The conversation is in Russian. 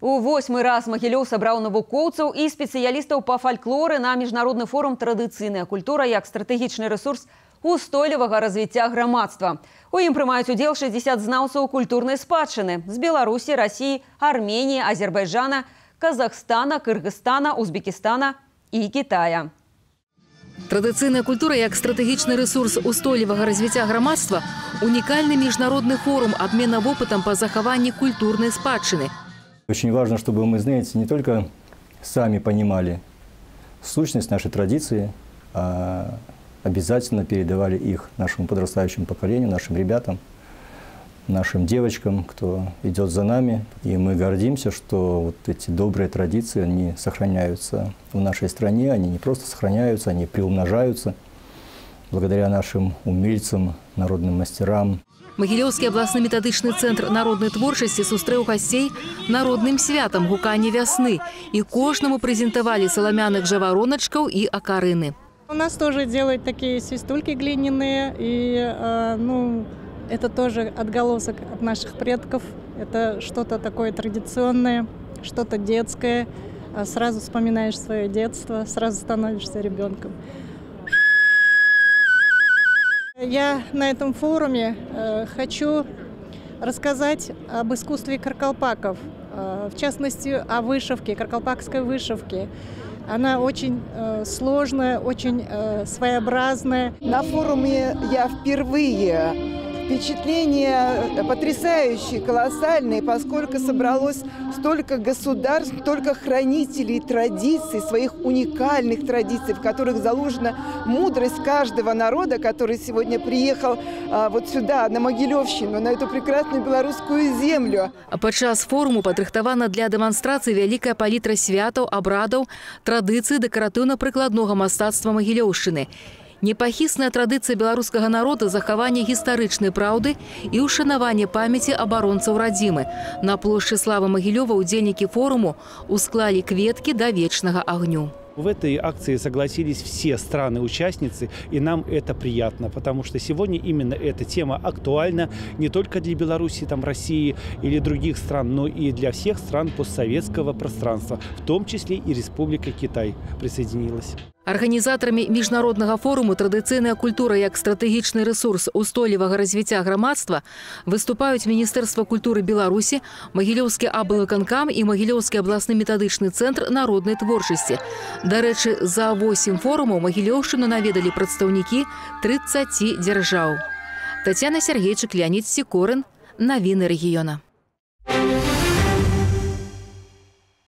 У восьмы раз Магілёў сабраў навукоўцаў і спецыялістаў па фальклоры на міжнародны форум традыцыйная культура як стратэгічны рэсурс устойлівага развіцця грамадства. У ім прымаюць удзел 60 знаўцаў культурнай спадчыны з Беларусі, Расіі, Арменіі, Азербайджана, Казахстана, Кыргызстана, Узбекістана і Китая. Традыцыйная культура як стратэгічны рэсурс устойлівага развіцця грамадства унікальны міжнародны форум абмена вопытам па захаванні культурнай спадчыны. Очень важно, чтобы мы, знаете, не только сами понимали сущность нашей традиции, а обязательно передавали их нашему подрастающему поколению, нашим ребятам, нашим девочкам, кто идет за нами. И мы гордимся, что вот эти добрые традиции, они сохраняются в нашей стране, они не просто сохраняются, они приумножаются благодаря нашим умельцам, народным мастерам. Магілёўскі абласны метадычны цэнтр народнай творчасці сустрэў гасцей народным святам гукання вясны і кожнаму прэзентавалі саламяных жавароначкаў і акарыны. У нас тоже делают такие свистульки глиняные, и э, ну, это тоже отголосок от наших предков. Это что-то такое традиционное, что-то детское. Сразу вспоминаешь свое детство, сразу становишься ребенком. Я на этом форуме э, хочу рассказать об искусстве каркалпаков, э, в частности о вышивке, каркалпакской вышивке. Она очень э, сложная, очень своеобразная. На форуме я впервые Впечатления потрясающие, колоссальные, поскольку собралось столько государств, столько хранителей традиций, своих уникальных традиций, в которых заложена мудрость каждого народа, который сегодня приехал а, вот сюда, на Могилевщину, на эту прекрасную белорусскую землю. Падчас форуму падрыхтавана для дэманстрацыі вялікая палітра святаў, абрадаў, традыцыі дэкаратыўна-прыкладнога мастацтва Магілёўшчыны. Непахісная традыцыя беларускага народа захавання гістарычнай праўды і ўшанаванне памяці абаронцаў радзімы. На плошчы славы Магілёва удзельнікі форуму усклалі кветкі да вечнага агню. В этой акции согласились все страны-участницы, и нам это приятно, потому что сегодня именно эта тема актуальна не только для Беларуси, там, России или других стран, но и для всех стран постсоветского пространства, в том числе и Республика Китай присоединилась. Арганізатарамі міжнароднага форуму традыцыйная культура як стратэгічны рэсурс устойлівага развіцця грамадства выступаюць міністэрства культуры Беларусі, магілёўскі аблвыканкам і магілёўскі абласны метадычны цэнтр народнай творчасці. Дарэчы, за 8 форумаў магілёўшчыну наведалі прадстаўнікі 30 дзяржаў. Тацяна Сергейчык Леонид Сікорын, навіны рэгіёна.